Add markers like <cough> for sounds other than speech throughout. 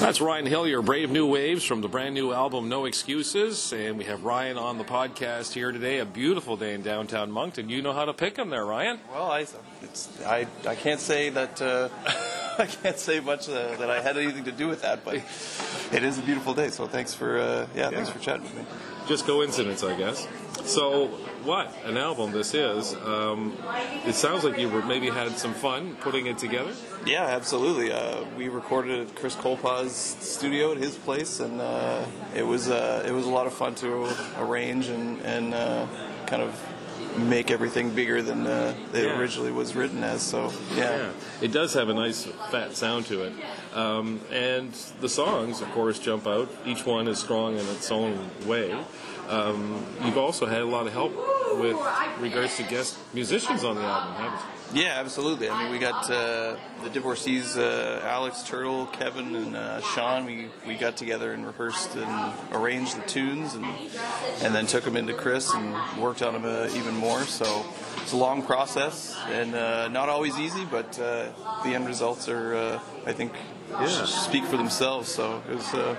That's Ryan Hillier, Brave New Waves from the brand new album No Excuses. And we have Ryan on the podcast here today. A beautiful day in downtown Moncton. You know how to pick them there, Ryan. Well, I, it's, I, I can't say that uh, <laughs> I can't say much uh, that I had anything to do with that, but it is a beautiful day. So thanks for uh, yeah, thanks for chatting with me. Just coincidence, I guess. So, what an album this is. Um, it sounds like you were maybe had some fun putting it together. Yeah, absolutely. Uh, we recorded at Chris Kolpa's studio at his place, and uh, it was uh, it was a lot of fun to arrange and and uh, kind of make everything bigger than uh, it Yeah. originally was written as. So yeah. Yeah, it does have a nice fat sound to it. Um, and the songs, of course, jump out. Each one is strong in its own way. Um, you've also had a lot of help with regards to guest musicians on the album, haven't you? Yeah, absolutely. I mean, we got uh, the divorcees, uh, Alex Turtle, Kevin, and uh, Sean. We, we got together and rehearsed and arranged the tunes, and and then took them into Chris and worked on them uh, even more. So it's a long process and uh, not always easy, but uh, the end results are, uh, I think, speak for themselves. So it was uh,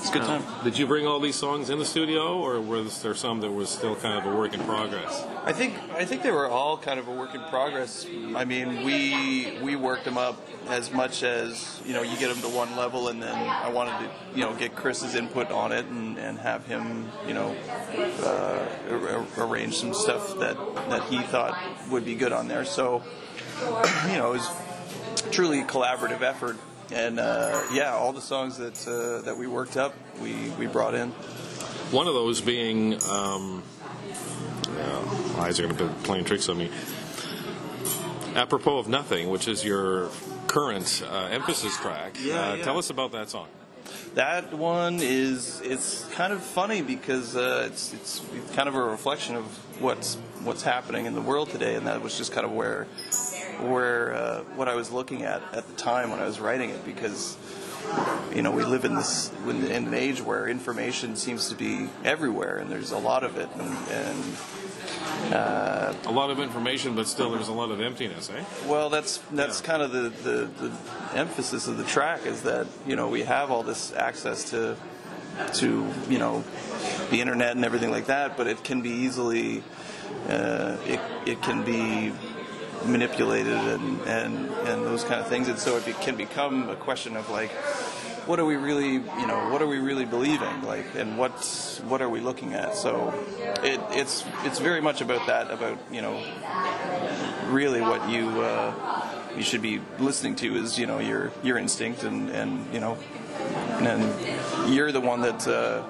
it's a good time. Did you bring all these songs in the studio, or was there some that was still kind of a work in progress? I think I think they were all kind of a work in progress. I mean, we we worked them up as much as you know you get them to one level, and then I wanted to you know get Chris's input on it and, and have him you know uh, arrange some stuff that that he thought would be good on there. So <clears throat> you know it was truly a collaborative effort. And uh, yeah, all the songs that uh, that we worked up, we, we brought in. One of those being, um, uh, eyes are going to be playing tricks on me. Apropos of Nothing, which is your current uh, emphasis track. Yeah, uh, yeah. Tell us about that song. That one is it's kind of funny because uh, it's it's kind of a reflection of what's what's happening in the world today, and that was just kind of where where uh, what I was looking at at the time when I was writing it because you know we live in this in an age where information seems to be everywhere and there's a lot of it and, and A lot of information, but still there's a lot of emptiness, eh? Well, that's that's Yeah. kind of the, the, the emphasis of the track is that you know we have all this access to to you know the internet and everything like that, but it can be easily uh, it it can be manipulated and, and and those kind of things, and so it be, can become a question of like. What are we really, you know, what are we really believing, like, and what what are we looking at? So, it, it's it's very much about that, about you know, really what you uh, you should be listening to is you know your your instinct and and you know and you're the one that uh,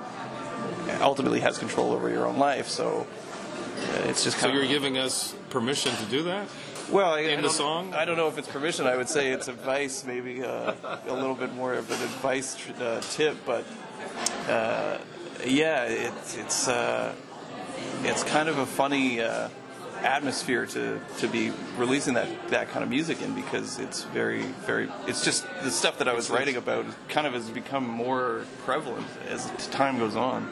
ultimately has control over your own life. So uh, it's just So you're of giving us permission to do that? Well I, in the don't- song? I don't know if it's permission. I would say it's advice, maybe uh, a little bit more of an advice uh, tip, but uh, yeah, it's it's uh, it's kind of a funny uh, atmosphere to, to be releasing that, that kind of music in because it's very very it's just the stuff that I was writing about kind of has become more prevalent as time goes on.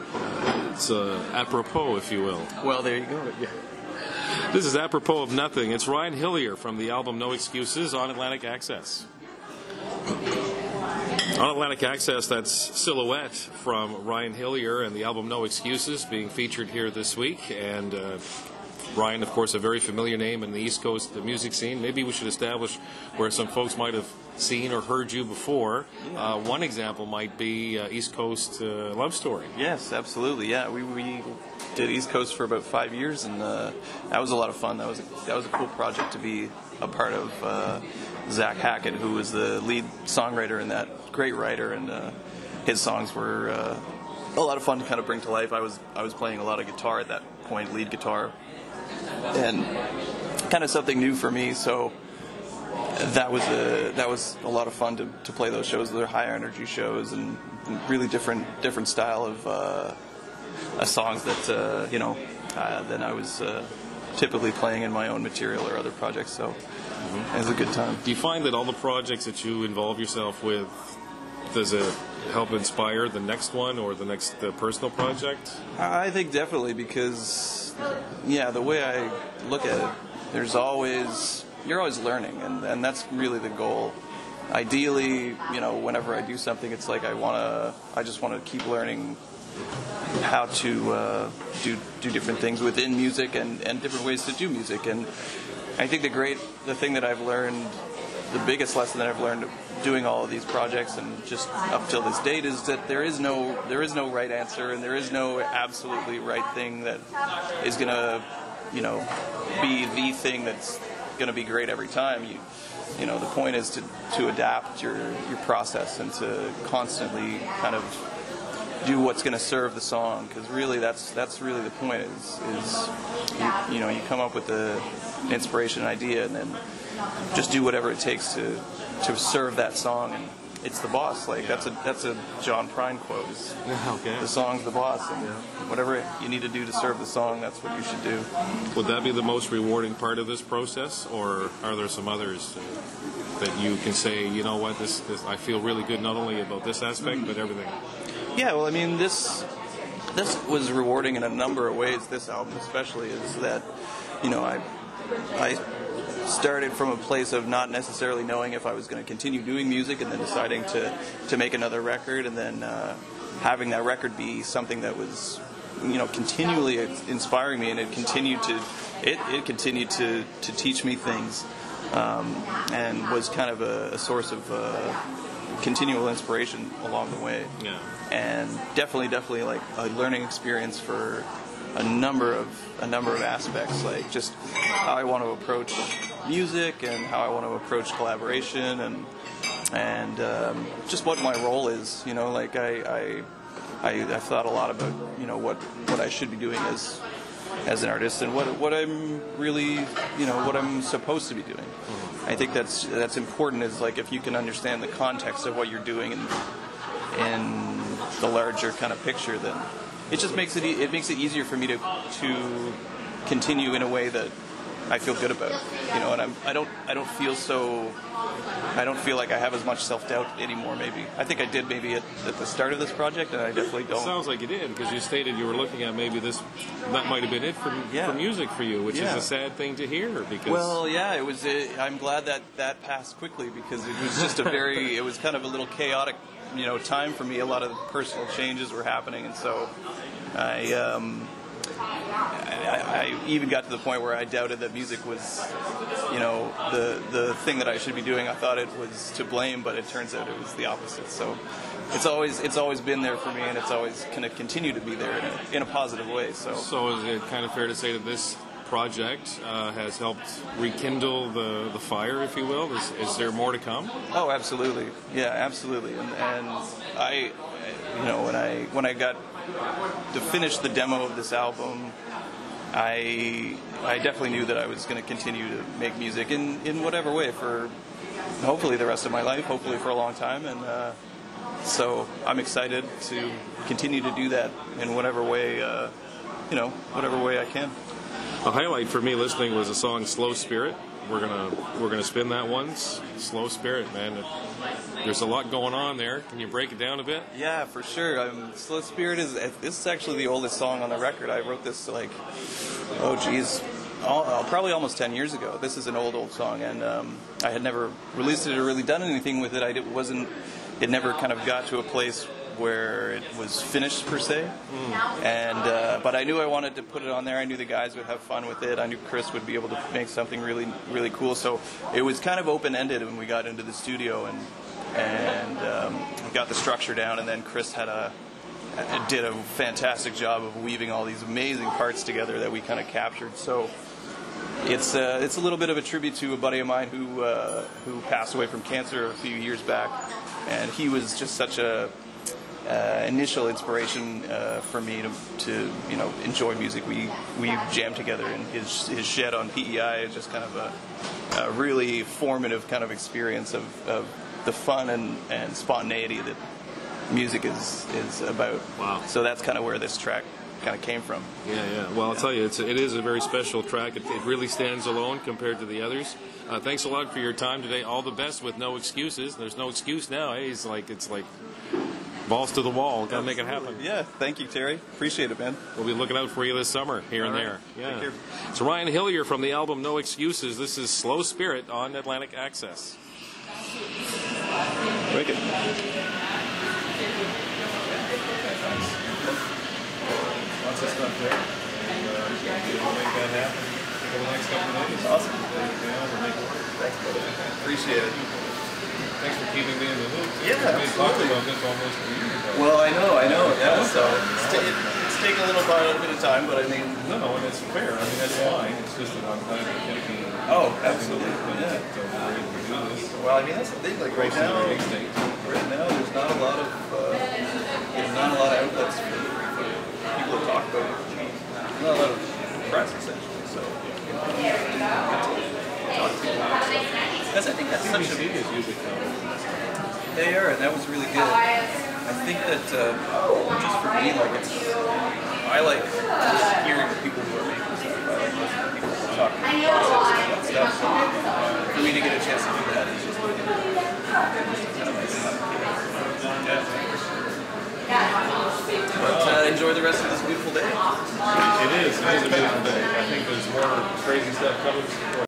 It's uh, apropos, if you will. Well, there you go. Yeah. This is apropos of nothing. It's Ryan Hillier from the album No Excuses on Atlantic Axess. On Atlantic Axess, that's Silhouette from Ryan Hillier and the album No Excuses being featured here this week. And uh, Ryan, of course, a very familiar name in the East Coast music scene. Maybe we should establish where some folks might have seen or heard you before. Uh, one example might be uh, East Coast uh, Love Story. Yes, absolutely. Yeah, we, we did East Coast for about five years, and uh, that was a lot of fun. That was a, that was a cool project to be a part of. Uh, Zach Hackett, who was the lead songwriter in that, great writer, and uh, his songs were uh, a lot of fun to kind of bring to life. I was I was playing a lot of guitar at that point, lead guitar, and kind of something new for me. So that was a that was a lot of fun to, to play those shows. They're higher energy shows and really different different style of uh, uh, songs that uh, you know uh, than I was uh, typically playing in my own material or other projects. So it was a good time. Do you find that all the projects that you involve yourself with, does it help inspire the next one or the next uh, personal project? I think definitely because, yeah, the way I look at it, there's always you're always learning, and, and that's really the goal ideally, you know, whenever I do something, it's like I want to, I just want to keep learning how to uh, do do different things within music and, and different ways to do music. And I think the great, the thing that I've learned, the biggest lesson that I've learned doing all of these projects and just up till this date is that there is no there is no right answer and there is no absolutely right thing that is gonna you know be the thing that's gonna be great every time. You you know the point is to to adapt your your process and to constantly kind of do what's going to serve the song because really that's that's really the point is is you, you know you come up with the inspiration idea and then just do whatever it takes to to serve that song and it's the boss like that's a that's a John Prine quote Okay. the song's the boss and whatever you need to do to serve the song that's what you should do Would that be the most rewarding part of this process, or are there some others that you can say, you know what, this, this I feel really good not only about this aspect but everything? Yeah, well, I mean, this this was rewarding in a number of ways. This album, especially, is that you know I I started from a place of not necessarily knowing if I was going to continue doing music, and then deciding to to make another record, and then uh, having that record be something that was you know continually inspiring me, and it continued to it, it continued to to teach me things, um, and was kind of a, a source of. Uh, continual inspiration along the way Yeah. and definitely definitely like a learning experience for a number of a number of aspects like just how I want to approach music and how I want to approach collaboration and and um, just what my role is you know like I, I I I've thought a lot about you know what what I should be doing as as an artist and what what I'm really you know what I'm supposed to be doing. I think that's that's important is like if you can understand the context of what you're doing and in the larger kind of picture, then it just makes it e- it makes it easier for me to to continue in a way that I feel good about. You know, and I'm I don't I don't feel so I don't feel like I have as much self doubt anymore. Maybe I think I did maybe at, at the start of this project, and I definitely don't. Sounds like you did because you stated you were looking at maybe this that might have been it for, Yeah. for music for you, which Yeah. is a sad thing to hear because Well, yeah, it was. I'm glad that that passed quickly because it was just a very. <laughs> it was kind of a little chaotic, you know, time for me. A lot of personal changes were happening, and so I. Um, I, I even got to the point where I doubted that music was, you know, the the thing that I should be doing. I thought it was to blame, but it turns out it was the opposite. So, it's always it's always been there for me, and it's always going to continue to be there in a, in a positive way. So, So is it kind of fair to say that this project uh, has helped rekindle the, the fire, if you will? Is, is there more to come? Oh, absolutely. Yeah, absolutely. And, and I, you know, when I when I got to finish the demo of this album, I I definitely knew that I was going to continue to make music in in whatever way for hopefully the rest of my life, hopefully for a long time, and. Uh, so I'm excited to continue to do that in whatever way, uh, you know, whatever way I can. A highlight for me listening was the song "Slow Spirit." We're gonna we're gonna spin that one. Slow Spirit, man. It, there's a lot going on there. Can you break it down a bit? Yeah, for sure. Um, Slow Spirit is this is actually the oldest song on the record. I wrote this like, oh geez, all, uh, probably almost ten years ago. This is an old old song, and um, I had never released it or really done anything with it. I did, wasn't. It never kind of got to a place where it was finished per se. And uh, but I knew I wanted to put it on there. I knew the guys would have fun with it. I knew Chris would be able to make something really really cool. So it was kind of open ended when we got into the studio and and um, got the structure down. And then Chris had a did a fantastic job of weaving all these amazing parts together that we kind of captured. So it's uh, it's a little bit of a tribute to a buddy of mine who uh, who passed away from cancer a few years back, and he was just such a uh, initial inspiration uh, for me to, to you know enjoy music. We we jammed together in his his shed on PEI. It's just kind of a, a really formative kind of experience of, of the fun and, and spontaneity that music is is about. Wow. So that's kind of where this track kind of came from. Yeah, yeah. Well, I'll tell you, it's, it is a very special track. It, it really stands alone compared to the others. Uh, thanks a lot for your time today. All the best with no excuses. There's no excuse now. Hey, it's like it's like balls to the wall. Got to make it happen. Yeah, thank you, Terry. Appreciate it, man. We'll be looking out for you this summer, here and All right. there. Yeah. Take care. It's Ryan Hillier from the album No Excuses. This is Slow Spirit on Atlantic Axess. Wicked. Lots of stuff there. And, uh, we'll make that happen over the next couple of days. Awesome. It down and make it work. Thanks. Appreciate it. Thanks for keeping me in the loop. Yeah, We talked absolutely. about this almost a year ago. Well, I know, I know. Yeah. So it's, ta- it's taken a little bit, of time, but I mean, No, and it's fair. I mean, that's fine. It's just that I'm kind of thinking. Oh, absolutely, yeah. So we're able to do this. well, I mean that's the thing. Like right now, the right now, there's not a lot of, uh, there's not a lot of outlets for, for people to talk about. it. Not a lot of press, essentially. So, you know, get to talk to people. That's, I think that's such a BBC is usually covered. They are, and that was really good. I think that uh, just for me, like it's, I like just hearing people who are making stuff. I like listening to people talk about process and that stuff. So for me to get a chance to do that is just really, just kind of nice. Yeah. But uh, enjoy the rest of this beautiful day. It is. It is a beautiful day. I think there's more crazy stuff coming.